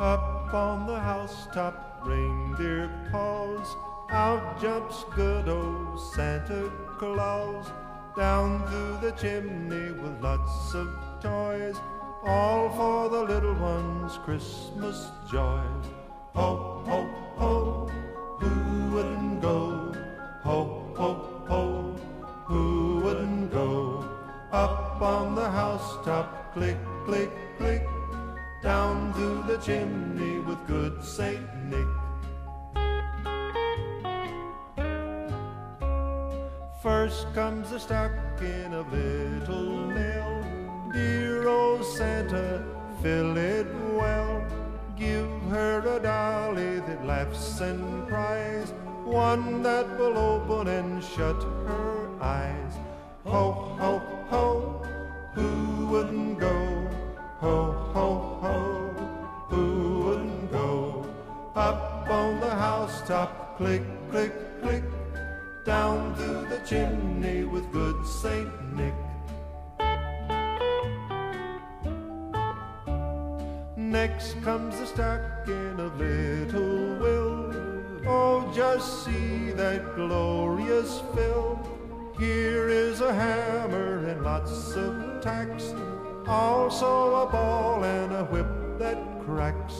Up on the housetop, reindeer pause. Out jumps good old Santa Claus. Down through the chimney with lots of toys. All for the little ones' Christmas joys. Ho, ho, ho, who wouldn't go? Ho, ho, ho, who wouldn't go? Up on the housetop, click, click, click. Down through the chimney with good Saint Nick. First comes the stocking of little Nell. Dear old Santa, fill it well. Give her a dolly that laughs and cries, one that will open and shut her eyes. Ho, ho, ho, who wouldn't go? Ho, ho, Up on the housetop, click, click, click, down through the chimney with good Saint Nick. Next comes the stocking of little Will. Oh, just see that glorious fill. Here is a hammer and lots of tacks. Also a ball and a whip that cracks.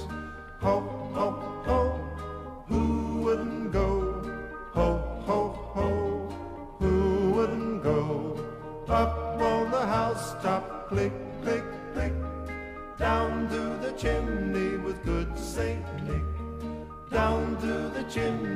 Up on the housetop, click, click, click. Down to the chimney with good Saint Nick. Down to the chimney.